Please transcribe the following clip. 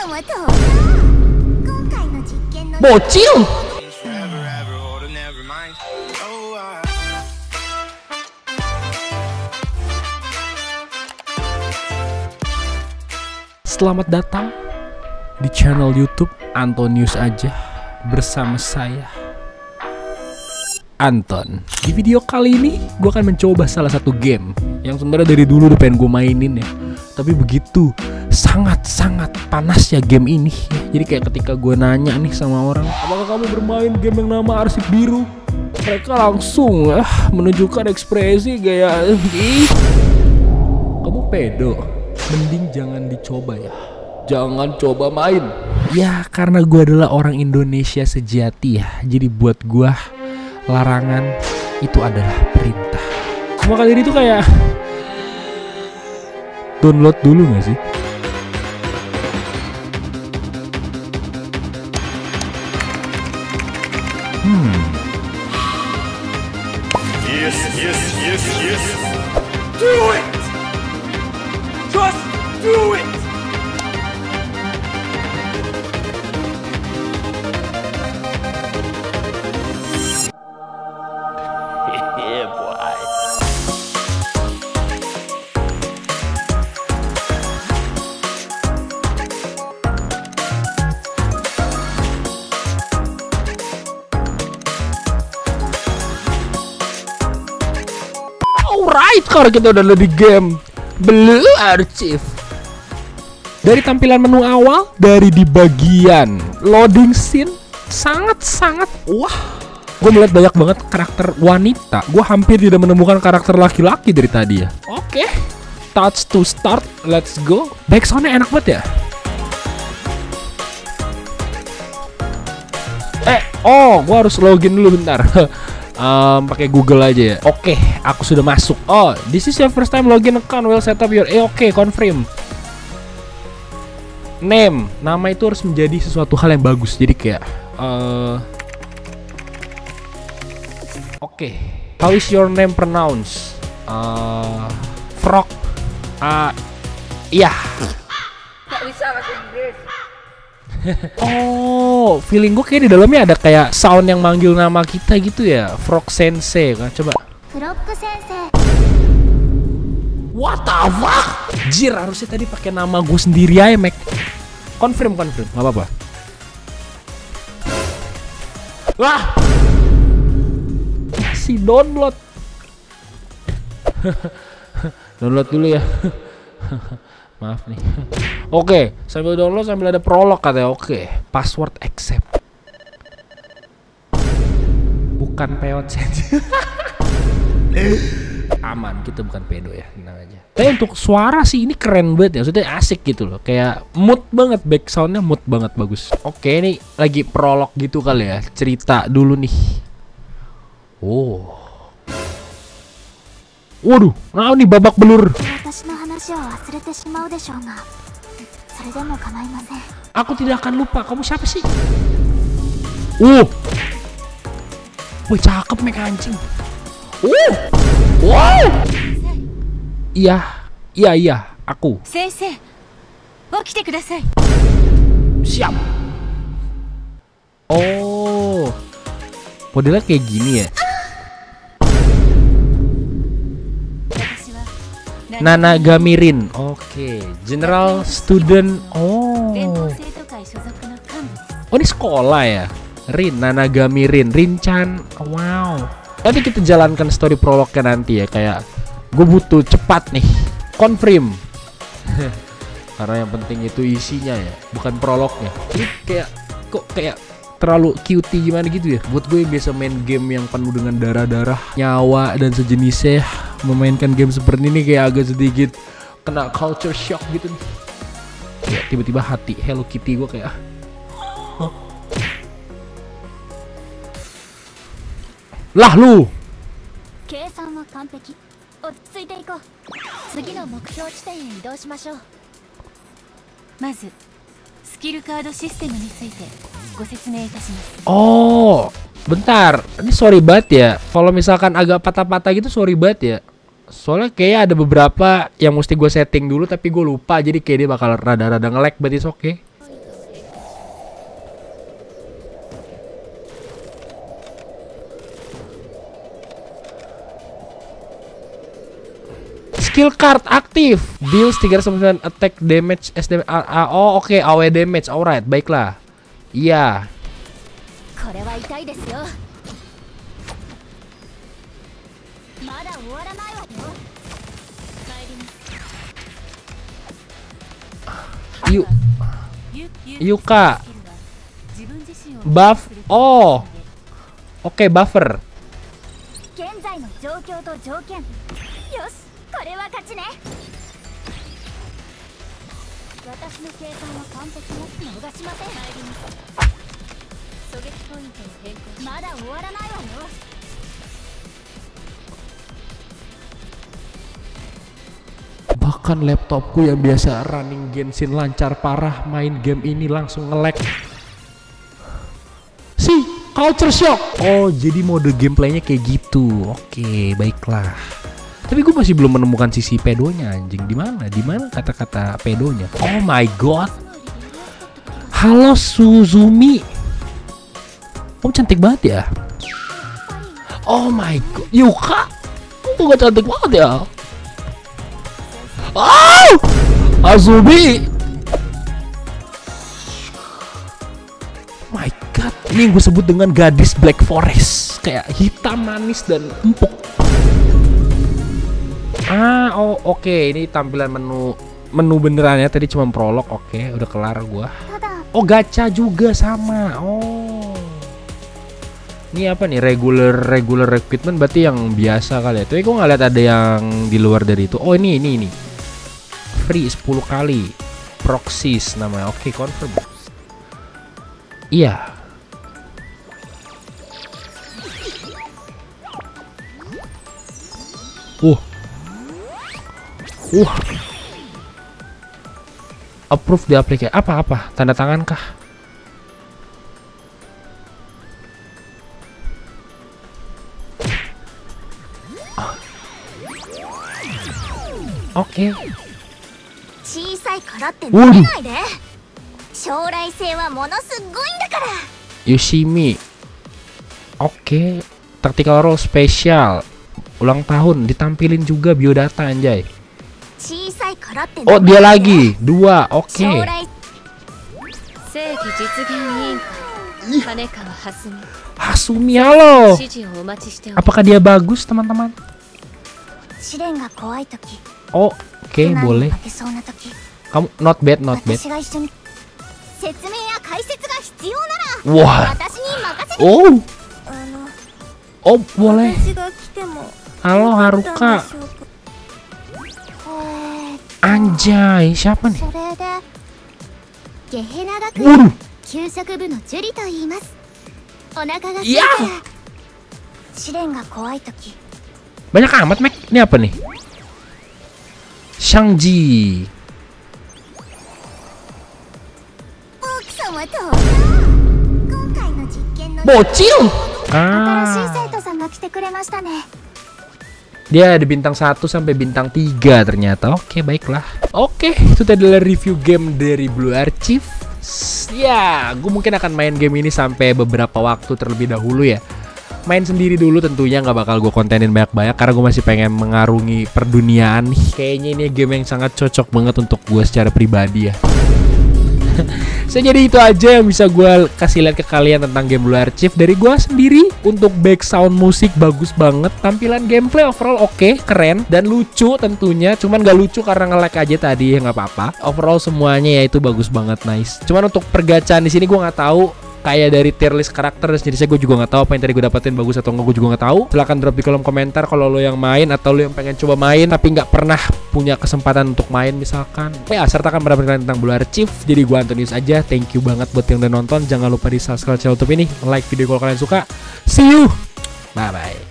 さんはどうか今回の実験の Bocil! Forever, ever, or never mind. Oh, I. Selamat datang di channel YouTube Antonius aja bersama saya Anton. Di video kali ini gue akan mencoba salah satu game yang sebenarnya dari dulu udah pengen gue mainin ya. Tapi begitu sangat-sangat panas ya game ini. Jadi kayak ketika gue nanya nih sama orang, apakah kamu bermain game yang nama Arsip Biru? Mereka langsung ah, menunjukkan ekspresi gaya. Ih. Kamu pedo? Mending jangan dicoba ya. Jangan coba main. Ya karena gue adalah orang Indonesia sejati ya. Jadi buat gue larangan itu adalah perintah. Maka dari itu kayak download dulu gak sih Yes, yes, yes, yes. Do it! Just do it! Kalau kita udah ada di game. Blue Archive Dari tampilan menu awal, dari di bagian loading scene Sangat-sangat, wah. Gue melihat banyak banget karakter wanita. Gue hampir tidak menemukan karakter laki-laki dari tadi ya. Oke. Touch to start, let's go. Backsoundnya enak banget ya? Eh, oh, gua harus login dulu bentar. Em, pakai Google aja ya. Oke, aku sudah masuk. Oh, this is your first time login account. Will set up your. Eh, oke, confirm. Name, nama itu harus menjadi sesuatu hal yang bagus. Jadi kayak, eh, oke. How is your name pronounced? Eh, Frog. Ah, iya oh, feeling gue kayak di dalamnya ada kayak sound yang manggil nama kita gitu ya. Frog Sensei Nah, coba. Frog Sensei. What the fuck? Jir, harusnya tadi pakai nama gue sendiri aja, Mac. Confirm, confirm. Gak apa-apa. Wah! Si download. download dulu ya. Maaf nih. Oke, sambil download sambil ada prolog katanya. Oke, password accept. Bukan peot Aman, kita bukan pedo ya, tenang aja. Tapi untuk suara sih ini keren banget ya, maksudnya asik gitu loh. Kayak mood banget, back soundnya mood banget bagus. Oke, ini lagi prolog gitu kali ya, cerita dulu nih. Oh. Waduh, nah ini babak belur. Aku tidak akan lupa, kamu siapa sih? Uh. Wih, cakep mek anjing. Uh. Wow. Iya, iya iya, aku. Siap. Oh. Modelnya kayak gini ya. Nana Gamirin. Oke, okay. General Student. Oh. Oh, ini sekolah ya. Rin Nana Gamirin, Rinchan. Wow. Nanti kita jalankan story prolognya nanti ya kayak gue butuh cepat nih. Confirm. Karena yang penting itu isinya ya, bukan prolognya. Ini kayak kok kayak terlalu cutie gimana gitu ya buat gue yang biasa main game yang penuh dengan darah-darah nyawa dan sejenisnya memainkan game seperti ini kayak agak sedikit kena culture shock gitu nih. Ya, tiba-tiba hati Hello Kitty gue kayak lah lu Oh, bentar. Ini sorry banget ya. Kalau misalkan agak patah-patah gitu sorry banget ya soalnya kayak ada beberapa yang mesti gue setting dulu tapi gue lupa. Jadi kayak dia bakal rada-rada ngelek berarti oke okay. Skill card aktif. Deals 399 attack damage sdm ah, ah, oh oke okay, AW damage. Alright baiklah. Iya. Yeah. 終わらないわよ帰ります Yuk, ゆゆ Yuka. スキルは自分自身を Buff する oh. Oke, buffer. 現在の状況と条件よしこれは勝ちね私の計算は完璧も逃しませんまだ終わらないわよ Bahkan laptopku yang biasa running Genshin lancar parah main game ini langsung nge-lag. Si, culture shock. Oh, jadi mode gameplaynya kayak gitu. Oke, baiklah. Tapi gue masih belum menemukan sisi pedonya anjing. Di mana? Di mana kata-kata pedonya? Oh my god. Halo Suzumi. Kamu cantik banget ya. Oh my god. Yuka. Kamu gak cantik banget ya. Oh! Azumi! My god, ini gue sebut dengan gadis Black Forest Kayak hitam, manis, dan empuk Ah, oh oke Ini tampilan menu Menu beneran ya, tadi cuma prolog Oke, udah kelar だ Oh gacha juga sama Oh Ini apa nih regular regular recruitment berarti yang biasa kali ya. Tapi kok nggak lihat ada yang di luar dari itu. Oh ini ini ini. Free 10 kali. Proxies namanya. Oke, confirm. Iya. Uh. Uh. Approve di aplikasi. Apa apa? Tanda tangan kah? Oke. 小さいからっておい舐めないで将来性はものすごいんだから Yoshimi. Oke. Tactical role spesial. Ulang tahun ditampilin juga biodata anjay. 小さいからって Oh, 舐め dia ないで lagi. Dua. Oke. 将来正義実現委員会金川蓮美 Hasumi halo. 指示をお待ちしており Apakah dia bagus, teman-teman? 試練が怖い時 Oh, oke, 苦難に boleh. Kamu not bad, not bad. Wah. Oh. Oh, boleh. Halo Haruka. Anjay, siapa nih? Waduh. Ya. Banyak amat, Mac. Ini apa nih? Shangji. 奥様と今回の実験の Bocil. 新しい Ah. 生徒さんが来てくれましたね Dia ada bintang 1 sampai bintang 3 ternyata. Oke, baiklah. Oke, itu tadi adalah review game dari Blue Archive. S- Ya, gue mungkin akan main game ini sampai beberapa waktu terlebih dahulu ya. Main sendiri dulu tentunya nggak bakal gue kontenin banyak-banyak karena gue masih pengen mengarungi perduniaan nih. Kayaknya ini game yang sangat cocok banget untuk gue secara pribadi ya. So, jadi itu aja yang bisa gue kasih lihat ke kalian tentang game Blue Archive dari gue sendiri. Untuk back sound musik bagus banget, tampilan gameplay overall oke, keren dan lucu tentunya. Cuman gak lucu karena nge-lag aja tadi ya nggak apa-apa. Overall semuanya ya itu bagus banget, nice. Cuman untuk pergacaan di sini gue nggak tahu kayak dari tier list karakter jadi saya gue juga nggak tahu apa yang tadi gue dapetin bagus atau enggak gue juga nggak tahu. Silahkan drop di kolom komentar kalau lo yang main atau lo yang pengen coba main tapi nggak pernah punya kesempatan untuk main misalkan. Ya sertakan pendapat kalian tentang Blue Archive jadi gue Antonius aja. Thank you banget buat yang udah nonton. Jangan lupa di subscribe channel YouTube ini. Like video kalau kalian suka. See you. Bye bye